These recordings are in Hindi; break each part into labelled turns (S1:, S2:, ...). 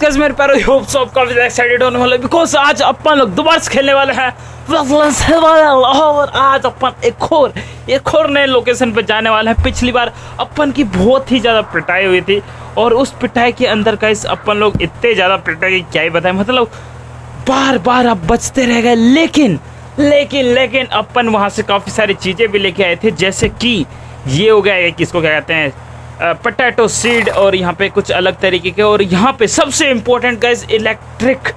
S1: गाइस मेरे होप सो आपका भी एक्साइटेड होने वाले। बिकॉज़ आज अपन लोग दोबारा खेलने वाले हैं। और आज अपन एक और एक और नए लोकेशन पे जाने वाले हैं। पिछली बार अपन की बहुत ही ज़्यादा पिटाई हुई थी। और उस पिटाई के अंदर गाइस अपन लोग इतने ज़्यादा पिटाई क्या ही बताएँ। मतलब बार बार अब बचते रह गए। लेकिन लेकिन लेकिन अपन वहाँ से काफ़ी सारी चीज़ें भी लेके आए थे। जैसे कि ये हो गया किसको क्या कहते हैं? पटैटो सीड और यहाँ पे कुछ अलग तरीके के और यहाँ पे सबसे important gas electric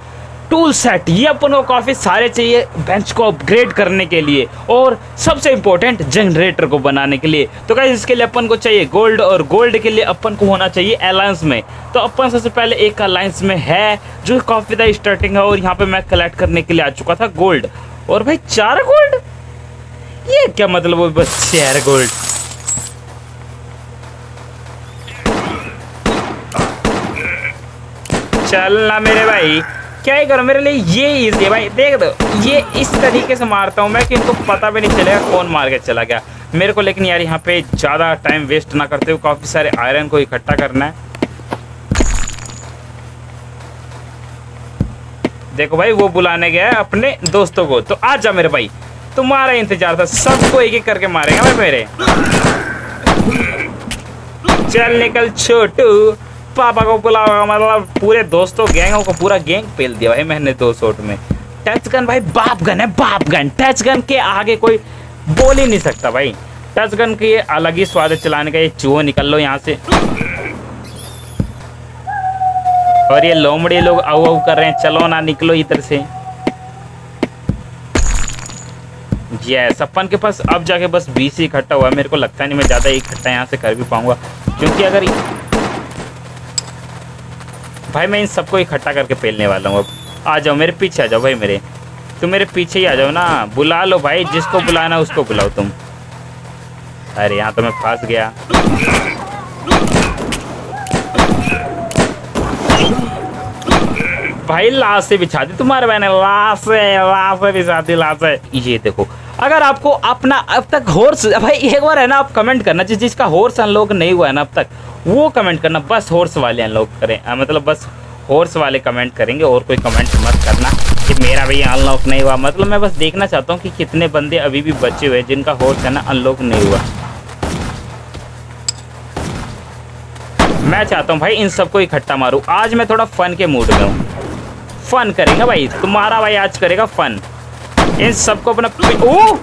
S1: tool set ये अपन को काफ़ी सारे चाहिए बेंच को अपग्रेड करने के लिए और सबसे इम्पोर्टेंट जनरेटर को बनाने के लिए। तो गाइस इसके लिए अपन को चाहिए गोल्ड और गोल्ड के लिए अपन को होना चाहिए अलायंस में। तो अपन सबसे पहले एक अलायंस में है जो काफ़ी ज़्यादा स्टार्टिंग है और यहाँ पे मैं कलेक्ट करने के लिए आ चुका था गोल्ड और भाई, चार गोल्ड ये क्या मतलब बस चार गोल्ड चल ना मेरे भाई। क्या ही करो, मेरे लिए ये इजी है भाई। देख दो, ये इस तरीके से मारता हूँ मैं कि इनको पता भी नहीं चलेगा कौन मार के चला गया। मेरे को लेकिन यार यहाँ पे ज़्यादा टाइम वेस्ट ना करते हुए काफ़ी सारे आयरन को इकट्ठा करना है। देखो भाई, वो बुलाने गया है अपने दोस्तों को। तो आ जा मेरे भाई, तुम्हारा इंतज़ार था सबको एक एक करके मारेगा भाई मेरे। चल निकल छोटू। पापा को बुलाओ मतलब पूरे दोस्तों, गैंग को पूरा गैंग पेल दिया भाई मैंने दो शॉट में। टच गन भाई बाप गन है बाप गन टच गन के आगे कोई बोल ही नहीं सकता भाई। टच गन के अलग ही स्वाद चलाने का, ये चूहो निकल लो यहाँ से। और ये लोमड़े लोग आउ आउ कर रहे हैं, चलो ना निकलो इधर से। यस अपन के पास अब जाके बस बीस ही इकट्ठा हुआ मेरे को लगता नहीं मैं ज़्यादा इकट्ठा यहाँ से कर भी पाऊँगा। क्योंकि अगर भाई, मैं इन सबको इकट्ठा करके पेलने वाला हूँ। अब आ जाओ, मेरे पीछे आ जाओ भाई मेरे। तुम मेरे पीछे ही आ जाओ ना। बुला लो भाई, जिसको बुलाना उसको बुलाओ तुम। अरे, यहाँ तो मैं फंस गया। भाई, लाश से बिछा दी तुम्हारे मैंने लाश लाश बिछा दी लाश ये देखो, अगर आपको अपना, अब तक हॉर्स भाई, एक बार है ना, आप कमेंट करना, जिस जिसका हॉर्स अनलॉक नहीं हुआ है ना अब तक वो कमेंट करना बस हॉर्स वाले अनलॉक करें। आ, मतलब बस हॉर्स वाले कमेंट करेंगे और कोई कमेंट मत करना कि मेरा भी अनलॉक नहीं हुआ। मतलब मैं बस देखना चाहता हूँ कि कितने बंदे अभी भी बचे हुए जिनका हॉर्स है ना अनलॉक नहीं हुआ। मैं चाहता हूँ भाई इन सबको इकट्ठा मारूँ। आज मैं थोड़ा फन के मूड में हूँ। फन करेंगे भाई तुम्हारा भाई आज करेगा फन इन सबको अपना ओ!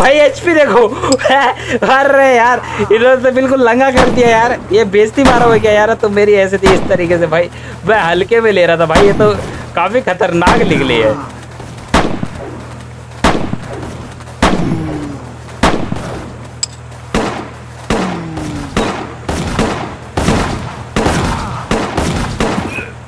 S1: भाई एचपी देखो। अरे यार, इन्होंने तो बिल्कुल लंगा कर दिया यार। ये बेजती मारा हो गया यार? तो मेरी ऐसे थी इस तरीके से, भाई। मैं हल्के में ले रहा था, भाई, ये तो काफ़ी खतरनाक निकली है।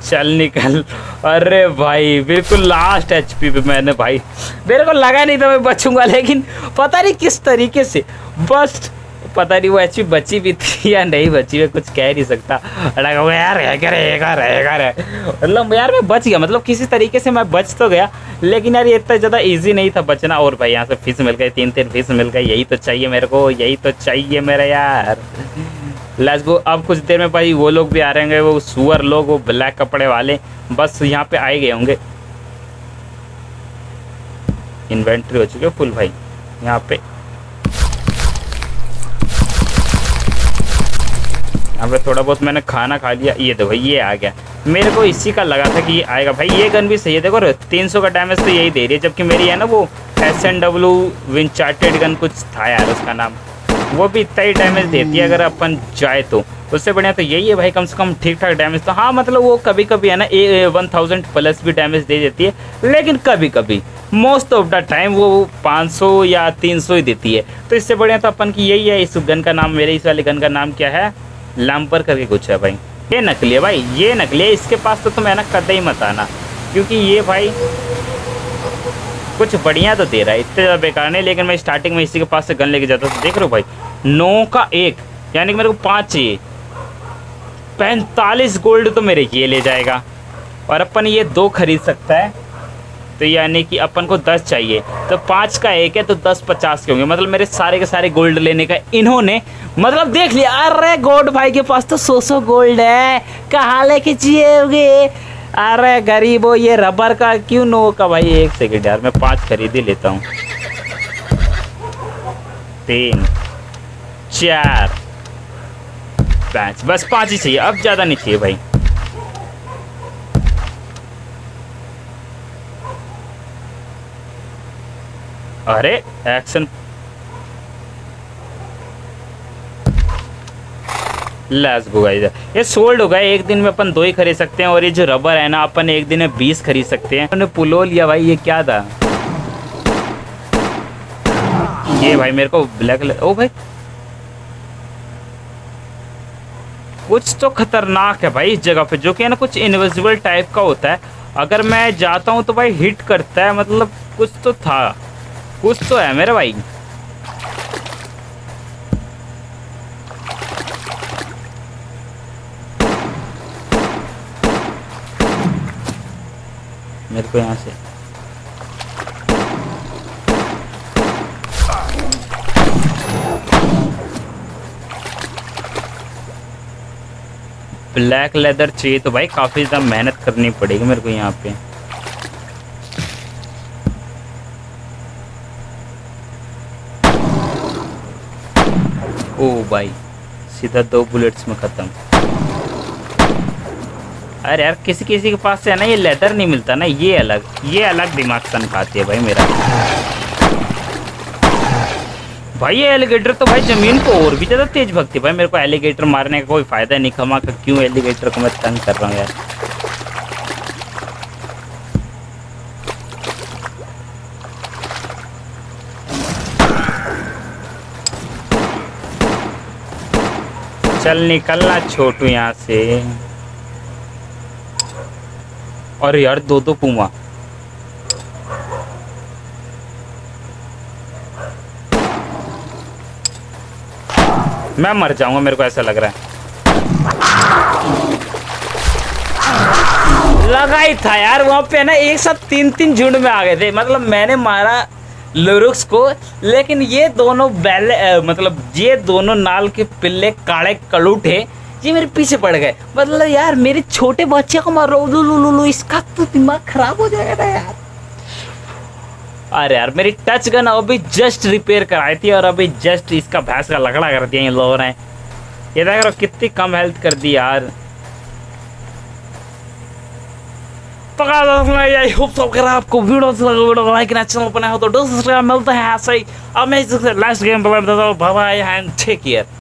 S1: चल निकल। अरे भाई, बिल्कुल लास्ट एच पी पे मैंने भाई। मेरे को लगा नहीं था मैं बचूँगा, लेकिन पता नहीं किस तरीके से। बस पता नहीं वो एच पी बची भी थी या नहीं बची, मैं कुछ कह नहीं सकता। यार रहेगा रहेगा रहेगा रहे मतलब यार मैं बच गया मतलब किसी तरीके से मैं बच तो गया, लेकिन यार ये इतना ज़्यादा इजी नहीं था बचना। और भाई यहाँ से फ़िश मिल गई तीन तीन फ़िश मिल गई, यही तो चाहिए मेरे को, यही तो चाहिए मेरा यार। लेट्स गो अब कुछ देर में भाई वो लोग भी आ रहे होंगे, वो सुअर लोग, वो ब्लैक कपड़े वाले, बस यहाँ पे आए गए होंगे। इन्वेंट्री हो चुकी है फुल भाई, यहाँ पे। यहाँ पे थोड़ा बहुत मैंने खाना खा लिया, ये देखो ये आ गया। मेरे को इसी का लगा था कि ये आएगा। भाई, ये गन भी सही है, देखो, तीन सौ का डैमेज तो यही दे रही है, जबकि मेरी है ना वो एस एन डब्ल्यू विंचार्टेड गन कुछ था यार, उसका नाम। वो भी इतना ही डैमेज देती है अगर अपन जाए तो। उससे बढ़िया तो यही है भाई, कम से कम ठीक ठाक डैमेज तो। हाँ मतलब वो कभी कभी है ना, ए वन थाउज़ेंड प्लस भी डैमेज दे देती है, लेकिन कभी कभी मोस्ट ऑफ़ द टाइम वो 500 या 300 ही देती है। तो इससे बढ़िया तो अपन की यही है, इस गन का नाम, मेरे इस वाले गन का नाम क्या है? लैम्पर करके कुछ है भाई। ये नकली है भाई, ये नकली है। इसके पास तो तुम है ना कदे ही मत आना, क्योंकि ये भाई कुछ बढ़िया तो दे रहा है। इतने ज़्यादा बेकार नहीं, लेकिन मैं स्टार्टिंग में इसी के पास से गन लेके जाता हूँ। देख रहे हो भाई नौ का एक, यानी कि मेरे को पाँच चाहिए। पैंतालीस गोल्ड तो मेरे ये ले जाएगा। और अपन ये दो खरीद सकता है। तो यानी कि अपन को दस चाहिए। तो पाँच का एक है तो दस पचास के होंगे। मतलब मेरे सारे के सारे गोल्ड लेने का इन्होंने मतलब देख लिया। अरे गोल्ड भाई के पास तो सौ सौ गोल्ड है। कहाँ लेके जिएगे? अरे गरीबो ये रबर का क्यों नो का? भाई एक सेकेंड यार, मैं पाँच खरीद ही लेता हूँ। तीन। चार। पाँच बस पाँच ही चाहिए अब ज़्यादा नहीं चाहिए भाई। अरे एक्शन लेट्स गो गाइस ये सोल्ड होगा एक दिन में अपन दो ही खरीद सकते हैं और ये जो रबर है ना, अपन एक दिन में बीस खरीद सकते हैं। उन्होंने पुलो लिया भाई, ये क्या था? ये भाई मेरे को ब्लैक ओ भाई कुछ तो खतरनाक है भाई इस जगह पे, जो कि है ना कुछ इनविजिबल टाइप का होता है। अगर मैं जाता हूँ तो भाई हिट करता है मतलब कुछ तो था। कुछ तो है मेरे भाई। मेरे को यहाँ से ब्लैक लेदर चाहिए तो भाई काफ़ी ज़्यादा मेहनत करनी पड़ेगी मेरे को यहाँ पे। ओ भाई, सीधा दो बुलेट्स में ख़त्म। अरे यार किसी किसी के पास से है ना, ये लेदर नहीं मिलता ना, ये अलग ये अलग दिमाग सन खाती है भाई मेरा। भाई ये एलिगेटर तो भाई ज़मीन को और भी ज़्यादा तेज भगती भाई, मेरे को एलिगेटर मारने का कोई फ़ायदा नहीं, खमा का क्यों एलिगेटर को मैं तंग कर रहा हूँ यार? चल निकलना छोटू यहाँ से। और यार दो दो पुमा। मैं मर जाऊँगा मेरे को ऐसा लग रहा है। लगा ही था यार वहाँ पे ना एक साथ तीन तीन झुंड में आ गए थे। मतलब मैंने मारा लुरुक्स को लेकिन ये दोनों बैले अ, मतलब ये दोनों नाल के पिल्ले काले कलूठे ये मेरे पीछे पड़ गए। मतलब यार मेरे छोटे बच्चे को मारो। लू लू लू इसका तो दिमाग खराब हो जाएगा यार। अरे यार, मेरी टच गन अभी जस्ट रिपेयर कराई थी और अभी जस्ट इसका भैंस का लकड़ा कर दिया इन लोगों ने। ये देख रहे कितनी कम हेल्थ कर दी यार। तो आपको वीडियो वीडियो लाइक ना चैनल पर नया हो तो मिलता है ऐसे ही। मैं last game bye bye and take care